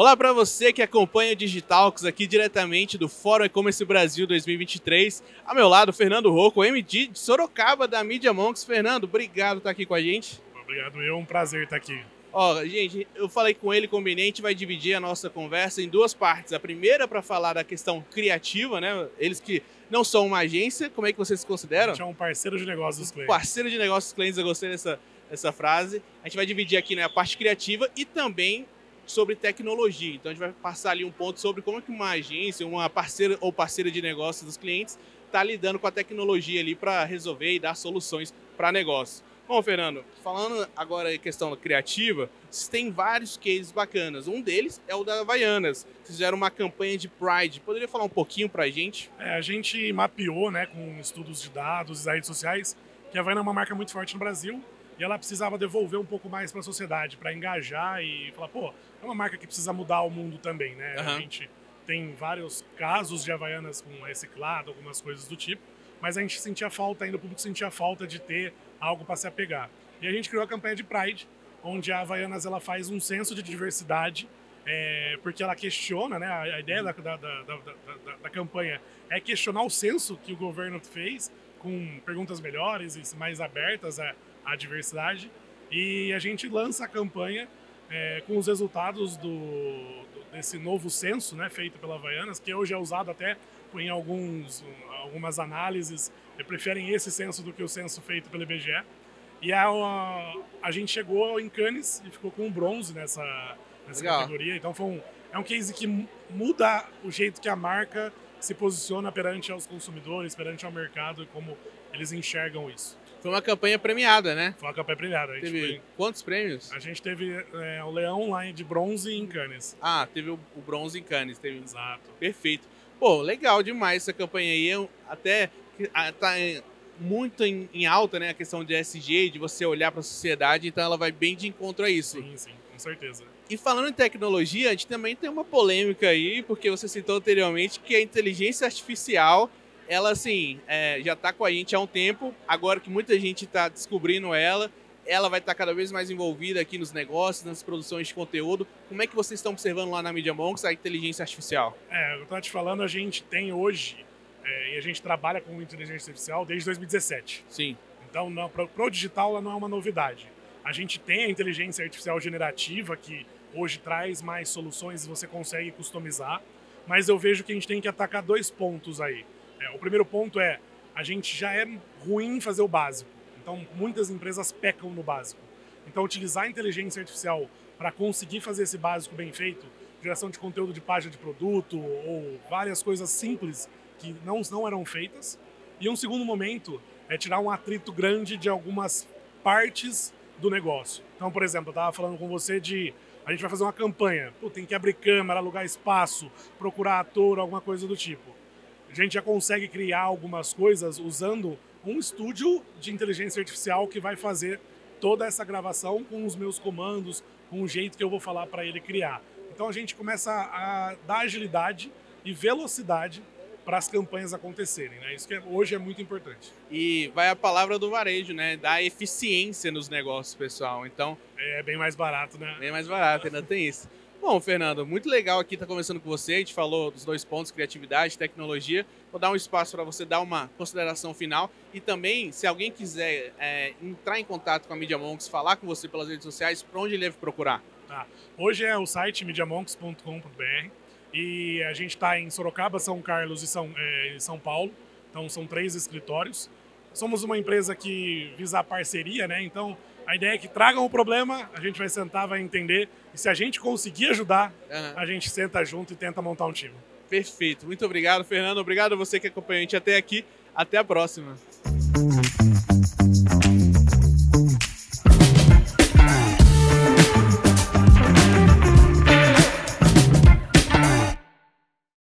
Olá para você que acompanha o Digitalks aqui diretamente do Fórum E-Commerce Brasil 2023. A meu lado, Fernando Rocco, MD de Sorocaba da Media Monks. Fernando, obrigado por estar aqui com a gente. Obrigado, eu, é um prazer estar aqui. Ó, gente, eu falei com ele, combinei, a gente vai dividir a nossa conversa em duas partes. A primeira para falar da questão criativa, né? Eles que não são uma agência, como é que vocês se consideram? A gente é um parceiro de negócios dos clientes. Parceiro de negócios dos clientes, eu gostei dessa, dessa frase. A gente vai dividir aqui né, a parte criativa e também sobre tecnologia. Então a gente vai passar ali um ponto sobre como é que uma agência, uma parceira ou parceira de negócios dos clientes está lidando com a tecnologia ali para resolver e dar soluções para negócio. Bom, Fernando, falando agora em questão criativa, têm vários cases bacanas. Um deles é o da Havaianas. Fizeram uma campanha de Pride. Poderia falar um pouquinho para a gente? É, a gente mapeou, né, com estudos de dados e redes sociais, que a Havaiana é uma marca muito forte no Brasil e ela precisava devolver um pouco mais para a sociedade, para engajar e falar, pô, é uma marca que precisa mudar o mundo também, né? Uhum. A gente tem vários casos de Havaianas com reciclado, algumas coisas do tipo, mas a gente sentia falta ainda, o público sentia falta de ter algo para se apegar. E a gente criou a campanha de Pride, onde a Havaianas ela faz um senso de diversidade, é, porque ela questiona, né? A, ideia da, da, da, da, da campanha é questionar o senso que o governo fez com perguntas melhores e mais abertas a a diversidade. E a gente lança a campanha é, com os resultados do, do, desse novo censo né, feito pela Havaianas, que hoje é usado até em alguns, algumas análises, preferem esse censo do que o censo feito pelo IBGE. E a, a, a gente chegou em Cannes e ficou com um bronze nessa, nessa categoria. Então foi um, é um case que muda o jeito que a marca se posiciona perante aos consumidores, perante ao mercado e como eles enxergam isso. Foi uma campanha premiada, né? Foi uma campanha premiada. teve foi... quantos prêmios? A gente teve é, o Leão lá de bronze em Cannes. Ah, teve o, bronze em Cannes. Teve... Exato. Perfeito. Pô, legal demais essa campanha aí. Até tá muito em, em, alta, né? A questão de SG, de você olhar para a sociedade. Então ela vai bem de encontro a isso. Sim, sim, com certeza. E falando em tecnologia, a gente também tem uma polêmica aí, porque você citou anteriormente que a inteligência artificial ela assim, é, já está com a gente há um tempo, agora que muita gente está descobrindo ela, ela vai estar tá cada vez mais envolvida aqui nos negócios, nas produções de conteúdo. Como é que vocês estão observando lá na Media Monks a inteligência artificial? É, eu estava te falando, a gente tem hoje, é, e a gente trabalha com inteligência artificial desde 2017. Sim. Então, para o digital, ela não é uma novidade. A gente tem a inteligência artificial generativa, que hoje traz mais soluções você consegue customizar, mas eu vejo que a gente tem que atacar dois pontos aí. É, o primeiro ponto é, a gente já é ruim em fazer o básico. Então, muitas empresas pecam no básico. Então, utilizar a inteligência artificial para conseguir fazer esse básico bem feito, geração de conteúdo de página de produto ou várias coisas simples que não, não eram feitas. E um segundo momento é tirar um atrito grande de algumas partes do negócio. Então, por exemplo, eu estava falando com você de a gente vai fazer uma campanha, Pô, tem que abrir câmera, alugar espaço, procurar ator, alguma coisa do tipo a gente já consegue criar algumas coisas usando um estúdio de inteligência artificial que vai fazer toda essa gravação com os meus comandos, com o jeito que eu vou falar para ele criar. Então a gente começa a dar agilidade e velocidade para as campanhas acontecerem, né? Isso que é, hoje é muito importante. E vai a palavra do varejo, né? Da eficiência nos negócios, pessoal. Então é bem mais barato, né? Bem mais barato, ainda tem isso. Bom, Fernando, muito legal aqui estar conversando com você. A gente falou dos dois pontos, criatividade, tecnologia. Vou dar um espaço para você dar uma consideração final. E também, se alguém quiser é, entrar em contato com a Media Monks, falar com você pelas redes sociais, para onde ele deve procurar? Tá. Hoje é o site mediamonks.com.br e a gente está em Sorocaba, São Carlos e São, é, São Paulo. Então são três escritórios. Somos uma empresa que visa a parceria, né? Então a ideia é que tragam o problema, a gente vai sentar, vai entender. E se a gente conseguir ajudar, uhum. a gente senta junto e tenta montar um time. Perfeito. Muito obrigado, Fernando. Obrigado a você que acompanhou a gente até aqui. Até a próxima.